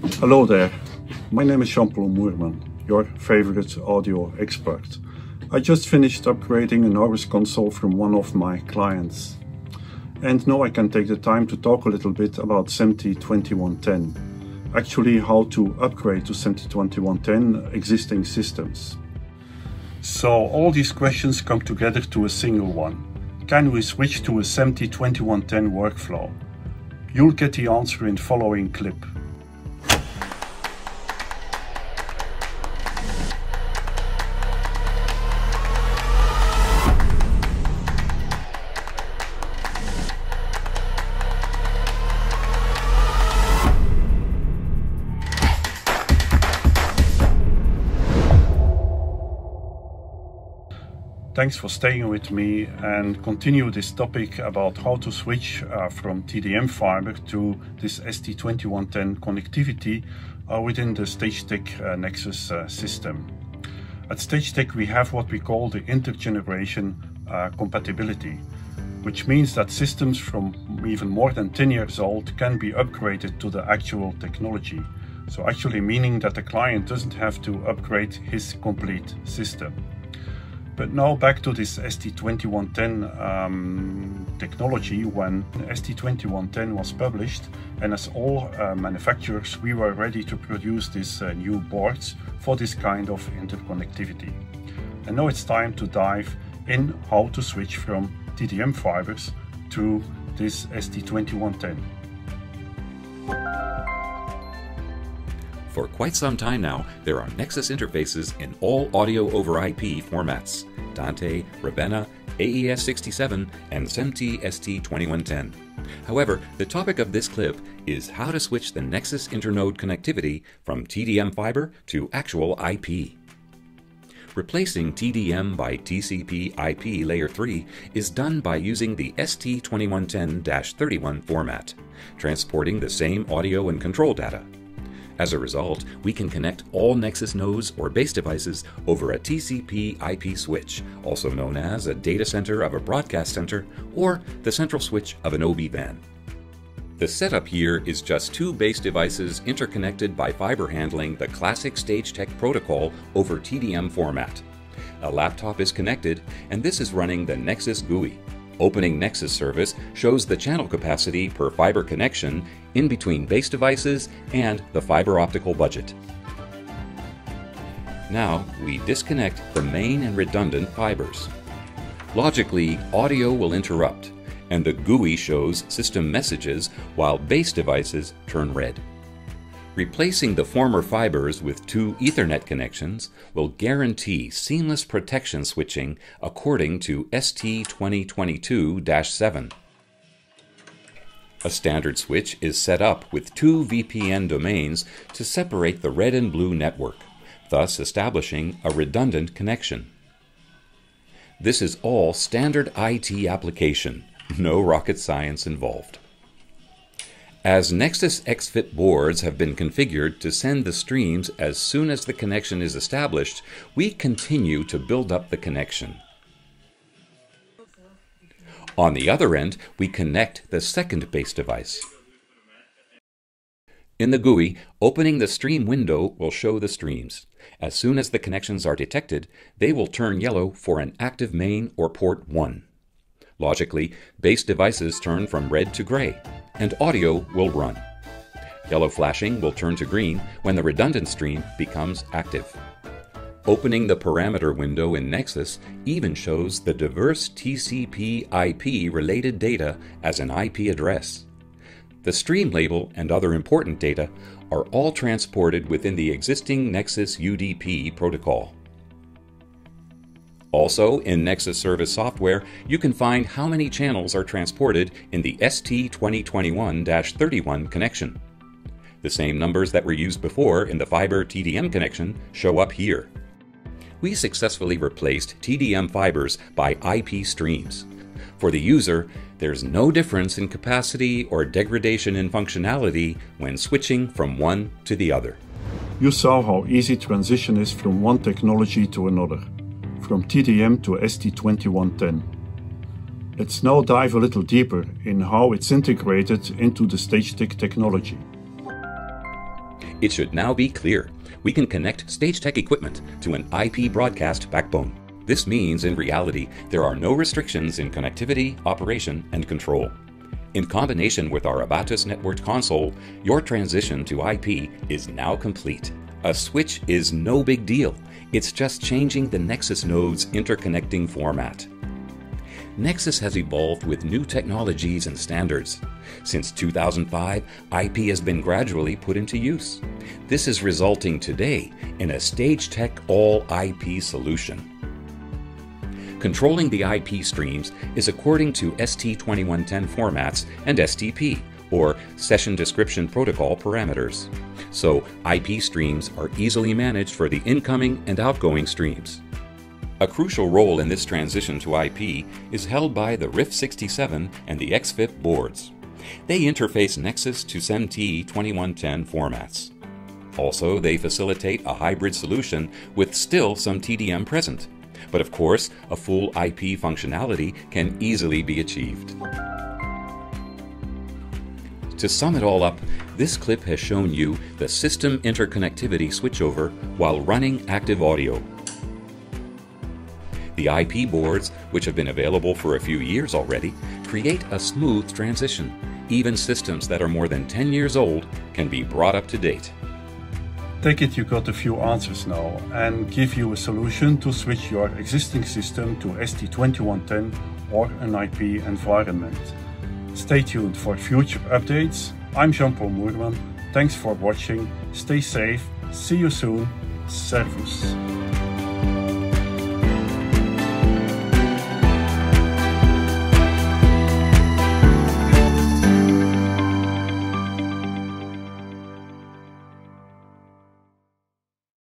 Hello there, my name is Jean-Paul Moerman, your favorite audio expert. I just finished upgrading an Aurus console from one of my clients. And now I can take the time to talk a little bit about SMPTE 2110. Actually how to upgrade to SMPTE 2110 existing systems. So all these questions come together to a single one. Can we switch to a SMPTE 2110 workflow? You'll get the answer in following clip. Thanks for staying with me and continue this topic about how to switch uh, from TDM fiber to this ST2110 connectivity uh, within the STAGETEC uh, Nexus uh, system. At STAGETEC we have what we call the intergeneration uh, compatibility, which means that systems from even more than 10 years old can be upgraded to the actual technology. So actually meaning that the client doesn't have to upgrade his complete system. But now back to this ST2110 um, technology when ST2110 was published and as all uh, manufacturers we were ready to produce these uh, new boards for this kind of interconnectivity. And now it's time to dive in how to switch from TDM fibers to this ST2110. For quite some time now, there are Nexus interfaces in all audio over IP formats Dante, Ravenna, AES67, and SMPTE ST2110. However, the topic of this clip is how to switch the Nexus internode connectivity from TDM fiber to actual IP. Replacing TDM by TCP IP Layer 3 is done by using the ST2110-31 format, transporting the same audio and control data. As a result, we can connect all Nexus nodes or base devices over a TCP IP switch, also known as a data center of a broadcast center or the central switch of an OB van. The setup here is just two base devices interconnected by fiber handling the classic STAGETEC protocol over TDM format. A laptop is connected, and this is running the Nexus GUI. Opening Nexus service shows the channel capacity per fiber connection in between base devices and the fiber optical budget. Now we disconnect the main and redundant fibers. Logically, audio will interrupt, and the GUI shows system messages while base devices turn red. Replacing the former fibers with two Ethernet connections will guarantee seamless protection switching according to ST2022-7. A standard switch is set up with two VPN domains to separate the red and blue network, thus establishing a redundant connection. This is all standard IT application, no rocket science involved. As Nexus XFIP boards have been configured to send the streams as soon as the connection is established, we continue to build up the connection. On the other end, we connect the second base device. In the GUI, opening the stream window will show the streams. As soon as the connections are detected, they will turn yellow for an active main or port 1. Logically, base devices turn from red to gray, and audio will run. Yellow flashing will turn to green when the redundant stream becomes active. Opening the parameter window in Nexus even shows the diverse TCP IP related data as an IP address. The stream label and other important data are all transported within the existing Nexus UDP protocol. Also, in Nexus Service software, you can find how many channels are transported in the ST2021-31 connection. The same numbers that were used before in the fiber TDM connection show up here. We successfully replaced TDM fibers by IP streams. For the user, there's no difference in capacity or degradation in functionality when switching from one to the other. You saw how easy transition is from one technology to another from TDM to ST2110. Let's now dive a little deeper in how it's integrated into the STAGETEC technology. It should now be clear. We can connect STAGETEC equipment to an IP broadcast backbone. This means, in reality, there are no restrictions in connectivity, operation, and control. In combination with our Avatus networked console, your transition to IP is now complete. A switch is no big deal. It's just changing the Nexus node's interconnecting format. Nexus has evolved with new technologies and standards. Since 2005, IP has been gradually put into use. This is resulting today in a STAGETEC All IP solution. Controlling the IP streams is according to ST2110 formats and SDP, or Session Description Protocol parameters. So IP streams are easily managed for the incoming and outgoing streams. A crucial role in this transition to IP is held by the RIF67 and the XFIP boards. They interface Nexus to SMPTE 2110 formats. Also, they facilitate a hybrid solution with still some TDM present. But of course, a full IP functionality can easily be achieved. To sum it all up, this clip has shown you the system interconnectivity switchover while running active audio. The IP boards, which have been available for a few years already, create a smooth transition. Even systems that are more than 10 years old can be brought up to date. Take it you got a few answers now and give you a solution to switch your existing system to ST2110 or an IP environment. Stay tuned for future updates. I'm Jean-Paul Moerman. Thanks for watching. Stay safe. See you soon. Servus.